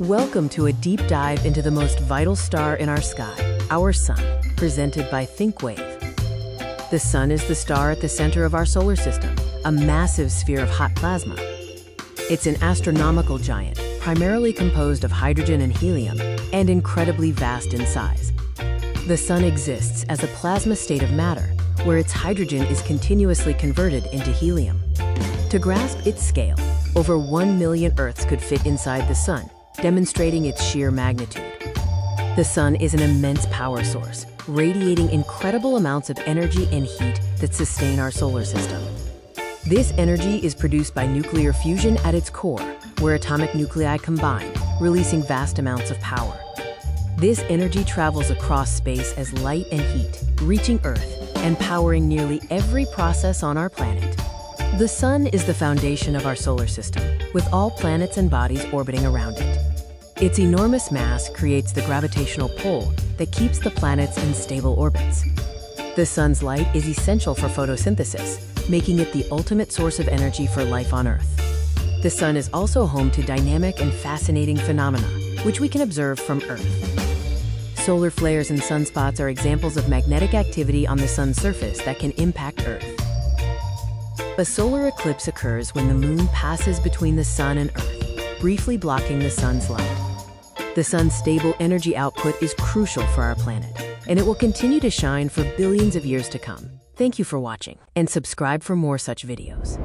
Welcome to a deep dive into the most vital star in our sky, our Sun, presented by ThinkWave. The Sun is the star at the center of our solar system, a massive sphere of hot plasma. It's an astronomical giant, primarily composed of hydrogen and helium, and incredibly vast in size. The Sun exists as a plasma state of matter, where its hydrogen is continuously converted into helium. To grasp its scale, over 1 million Earths could fit inside the Sun, demonstrating its sheer magnitude. The sun is an immense power source, radiating incredible amounts of energy and heat that sustain our solar system. This energy is produced by nuclear fusion at its core, where atomic nuclei combine, releasing vast amounts of power. This energy travels across space as light and heat, reaching Earth and powering nearly every process on our planet. The Sun is the foundation of our solar system, with all planets and bodies orbiting around it. Its enormous mass creates the gravitational pull that keeps the planets in stable orbits. The Sun's light is essential for photosynthesis, making it the ultimate source of energy for life on Earth. The Sun is also home to dynamic and fascinating phenomena, which we can observe from Earth. Solar flares and sunspots are examples of magnetic activity on the Sun's surface that can impact Earth. A solar eclipse occurs when the moon passes between the sun and Earth, briefly blocking the sun's light. The sun's stable energy output is crucial for our planet, and it will continue to shine for billions of years to come. Thank you for watching, and subscribe for more such videos.